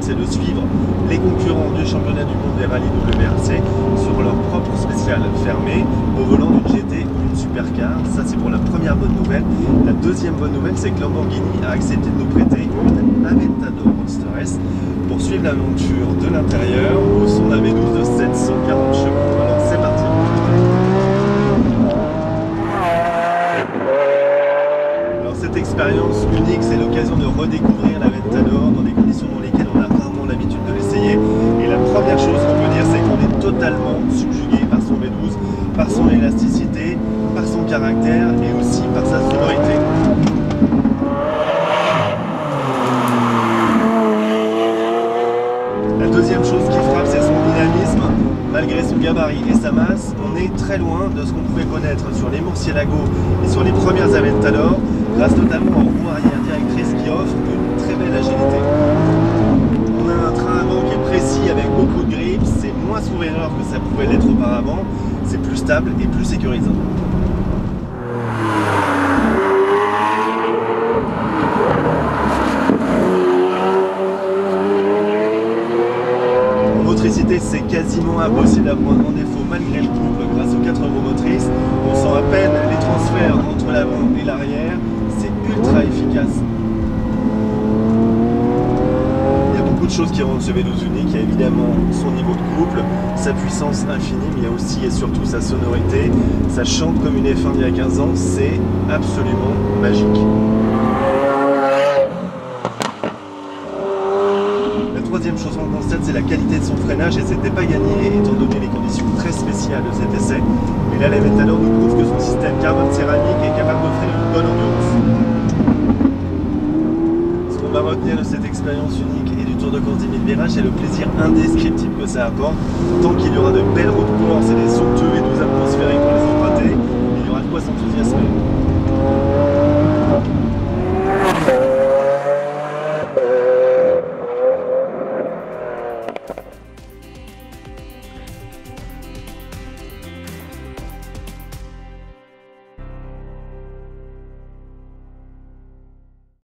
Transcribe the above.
c'est de suivre les concurrents du championnat du monde des rallyes WRC sur leur propre spécial fermé au volant d'une GT ou d'une supercar. Ça, c'est pour la première bonne nouvelle. La deuxième bonne nouvelle, c'est que Lamborghini a accepté de nous prêter une Aventador Monster S pour suivre l'aventure de l'intérieur où son AV12 de 740 chevaux. Alors, c'est parti Alors, cette expérience unique, c'est l'occasion de redécouvrir l'Aventador dans des conditions dont les et aussi par sa sonorité. La deuxième chose qui frappe, c'est son dynamisme. Malgré son gabarit et sa masse, on est très loin de ce qu'on pouvait connaître sur les Murcielago et sur les premières Aventador, grâce notamment aux roues arrière directrices qui offrent une très belle agilité. On a un train avant qui est précis avec beaucoup de grippe, c'est moins sourire que ça pouvait l'être auparavant, c'est plus stable et plus sécurisant. En motricité, c'est quasiment impossible à prendre en défaut malgré le couple grâce aux 4 roues motrices. On sent à peine les transferts entre l'avant et l'arrière, c'est ultra efficace. Il y a beaucoup de choses qui rendent ce V12 unique. Il y a évidemment son niveau de couple, sa puissance infinie, mais il y a aussi et surtout sa sonorité. Ça chante comme une F1 d'il y a 15 ans, c'est absolument magique. La troisième chose qu'on constate, c'est la qualité de son freinage et c'était pas gagné étant donné les conditions très spéciales de cet essai. Mais là, l'Aventador nous prouve que son système carbone céramique est capable d'offrir une bonne endurance. Ce qu'on va retenir de cette expérience unique et du Tour de France 10 000 virages, c'est le plaisir indescriptible que ça apporte, tant qu'il y aura de belles routes